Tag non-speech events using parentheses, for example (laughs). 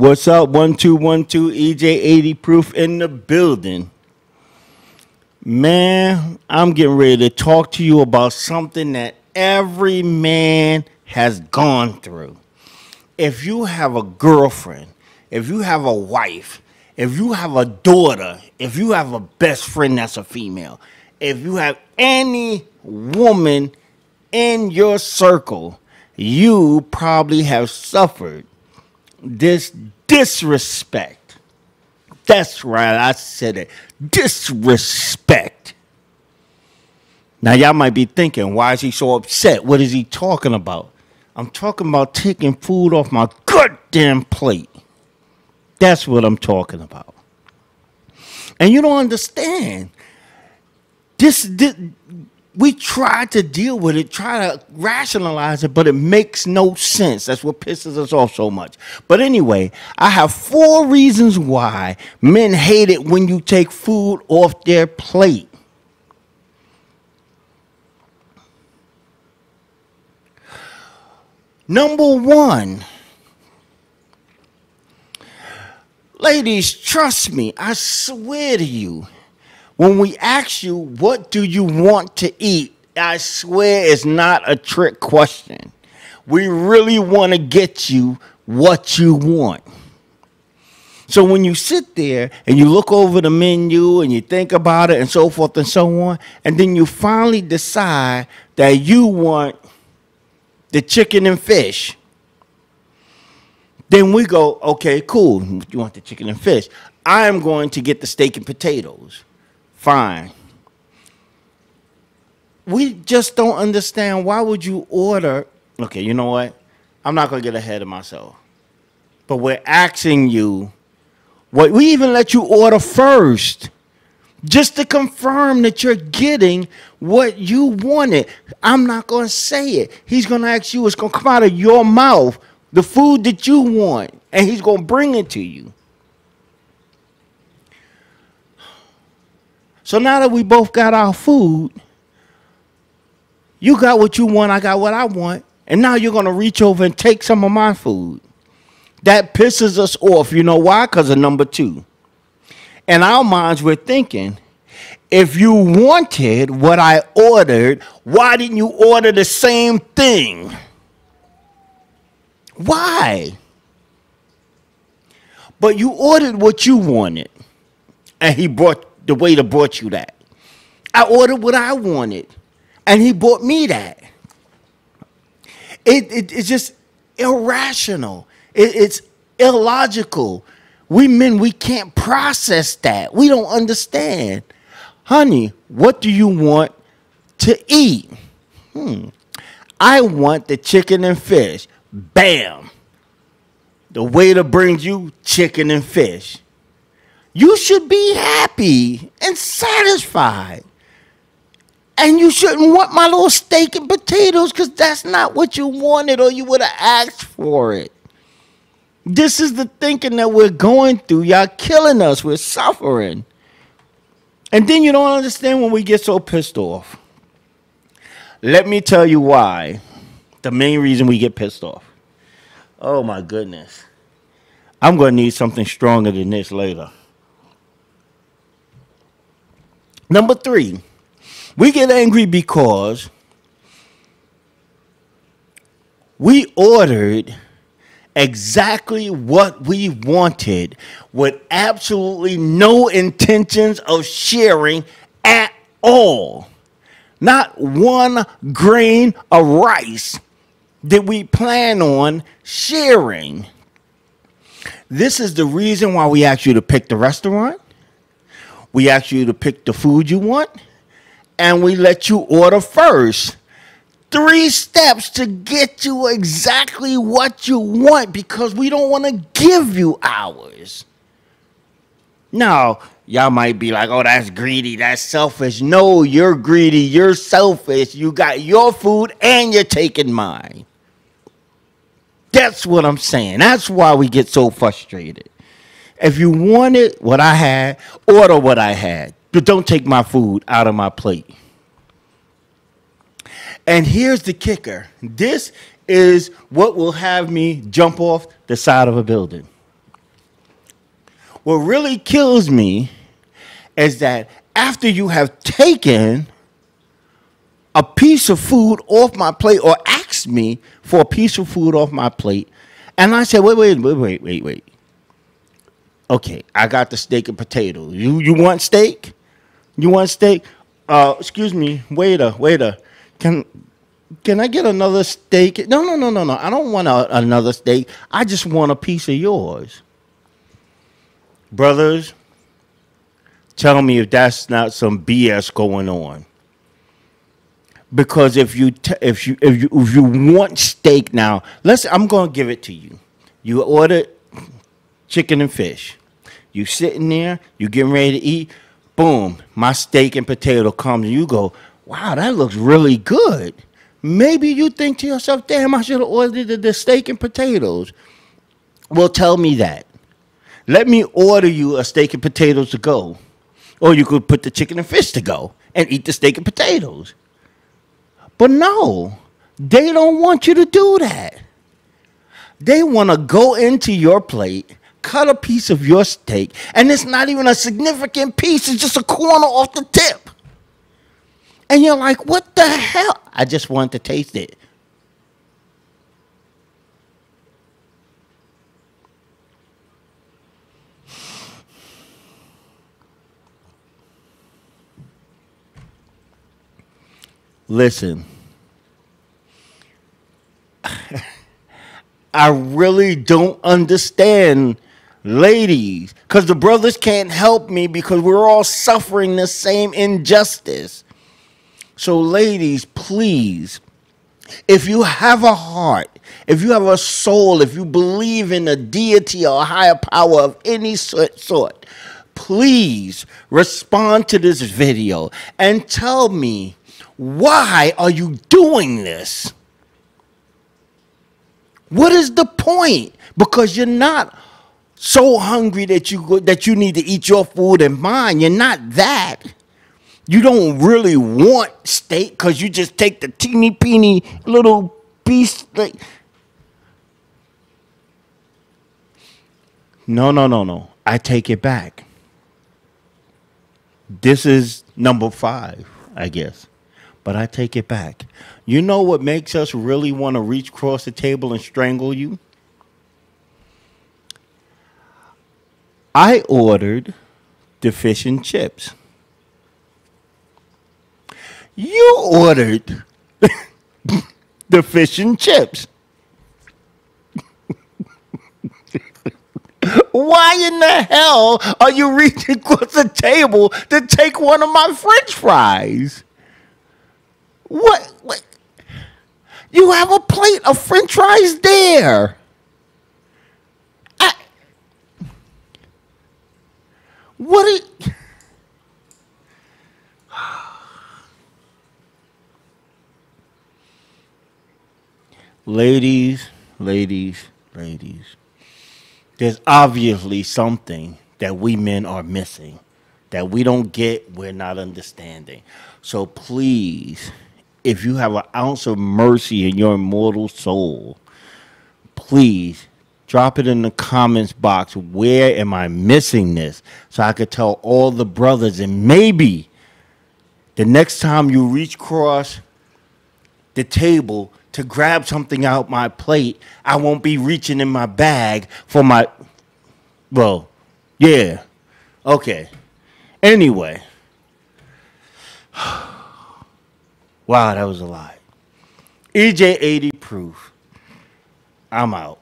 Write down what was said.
What's up? One two one two EJ eighty proof in the building. Man, I'm getting ready to talk to you about something that every man has gone through. If you have a girlfriend, if you have a wife, if you have a daughter, if you have a best friend that's a female, if you have any woman in your circle, you probably have suffered this disrespect. That's right, I said it. Disrespect. Now, y'all might be thinking, why is he so upset? What is he talking about? I'm talking about taking food off my goddamn plate. That's what I'm talking about. And you don't understand. This, this we try to deal with it, try to rationalize it, but it makes no sense. That's what pisses us off so much. But anyway, I have four reasons why men hate it when you take food off their plate. Number one, ladies, trust me, I swear to you when we ask you, what do you want to eat? I swear it's not a trick question. We really want to get you what you want. So when you sit there and you look over the menu and you think about it and so forth and so on, and then you finally decide that you want the chicken and fish, then we go, okay, cool. You want the chicken and fish. I'm going to get the steak and potatoes. Fine. We just don't understand why would you order okay, you know what? I'm not gonna get ahead of myself. But we're asking you what we even let you order first just to confirm that you're getting what you wanted. I'm not going to say it. He's going to ask you, it's going to come out of your mouth, the food that you want, and he's going to bring it to you. So now that we both got our food, you got what you want, I got what I want, and now you're gonna reach over and take some of my food. That pisses us off. You know why? Because of number two. In our minds, we're thinking, if you wanted what I ordered, why didn't you order the same thing? Why? But you ordered what you wanted, and he brought the waiter brought you that. I ordered what I wanted, and he bought me that. It, it it's just irrational. It, it's illogical. We men, we can't process that. We don't understand. Honey, what do you want to eat? Hmm. I want the chicken and fish. Bam. The waiter brings you chicken and fish. You should be happy and satisfied. And you shouldn't want my little steak and potatoes because that's not what you wanted or you would have asked for it. This is the thinking that we're going through. Y'all killing us. We're suffering. And then you don't understand when we get so pissed off. Let me tell you why. The main reason we get pissed off. Oh my goodness. I'm going to need something stronger than this later. Number three, we get angry because we ordered exactly what we wanted with absolutely no intentions of sharing at all. Not one grain of rice did we plan on sharing. This is the reason why we asked you to pick the restaurant. We ask you to pick the food you want, and we let you order first. Three steps to get you exactly what you want because we don't want to give you ours. Now, y'all might be like, oh, that's greedy, that's selfish. No, you're greedy, you're selfish. You got your food and you're taking mine. That's what I'm saying. That's why we get so frustrated. If you wanted what I had, order what I had. But don't take my food out of my plate. And here's the kicker this is what will have me jump off the side of a building. What really kills me is that after you have taken a piece of food off my plate or asked me for a piece of food off my plate, and I said, wait, wait, wait, wait, wait, wait. Okay, I got the steak and potatoes. You you want steak? You want steak? Uh, excuse me, waiter, waiter. Can can I get another steak? No, no, no, no, no. I don't want a, another steak. I just want a piece of yours. Brothers, tell me if that's not some BS going on. Because if you if you if you if you want steak now, let's I'm going to give it to you. You order chicken and fish. You sitting there, you getting ready to eat. Boom, my steak and potato comes, and you go, "Wow, that looks really good." Maybe you think to yourself, "Damn, I should have ordered the, the steak and potatoes." Well, tell me that. Let me order you a steak and potatoes to go, or you could put the chicken and fish to go and eat the steak and potatoes. But no, they don't want you to do that. They want to go into your plate cut a piece of your steak, and it's not even a significant piece, it's just a corner off the tip. And you're like, what the hell? I just want to taste it. Listen. (laughs) I really don't understand ladies because the brothers can't help me because we're all suffering the same injustice. So, ladies, please, if you have a heart, if you have a soul, if you believe in a deity or a higher power of any sort, please respond to this video and tell me why are you doing this? What is the point? Because you're not so hungry that you that you need to eat your food and mine. You're not that. You don't really want steak because you just take the teeny peeny little piece. Like, no, no, no, no. I take it back. This is number five, I guess but I take it back. You know what makes us really want to reach across the table and strangle you? I ordered the fish and chips. You ordered (laughs) the fish and chips. (laughs) Why in the hell are you reaching across the table to take one of my french fries? What? what? You have a plate of french fries there. What are (sighs) Ladies, ladies, ladies, there's obviously something that we men are missing that we don't get, we're not understanding. So please, if you have an ounce of mercy in your immortal soul, please drop it in the comments box. Where am I missing this? So I could tell all the brothers, and maybe the next time you reach across the table to grab something out my plate, I won't be reaching in my bag for my. Well, yeah. Okay. Anyway. (sighs) Wow, that was a lot. EJ80 proof. I'm out.